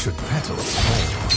should petals fall.